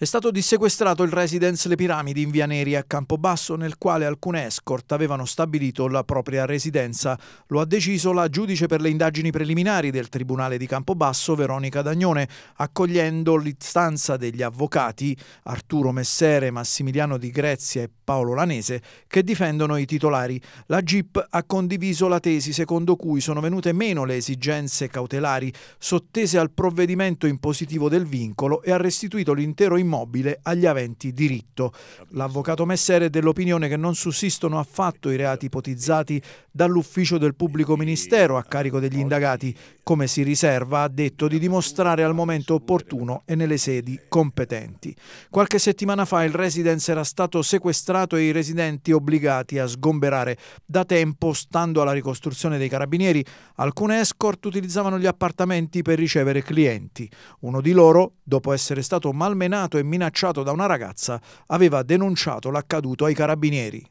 È stato dissequestrato il residence Le Piramidi in Via Neri a Campobasso, nel quale alcune escort avevano stabilito la propria residenza. Lo ha deciso la giudice per le indagini preliminari del Tribunale di Campobasso, Veronica Dagnone, accogliendo l'istanza degli avvocati Arturo Messere, Massimiliano Di Grezia e Paolo Lanese, che difendono i titolari. La GIP ha condiviso la tesi secondo cui sono venute meno le esigenze cautelari sottese al provvedimento impositivo del vincolo e ha restituito l'intero immobile immobile agli aventi diritto. L'avvocato Messere è dell'opinione che non sussistono affatto i reati ipotizzati dall'ufficio del pubblico ministero a carico degli indagati, come si riserva, ha detto, di dimostrare al momento opportuno e nelle sedi competenti. Qualche settimana fa il residence era stato sequestrato e i residenti obbligati a sgomberare. Da tempo, stando alla ricostruzione dei carabinieri, alcune escort utilizzavano gli appartamenti per ricevere clienti. Uno di loro, dopo essere stato malmenato e minacciato da una ragazza, aveva denunciato l'accaduto ai carabinieri.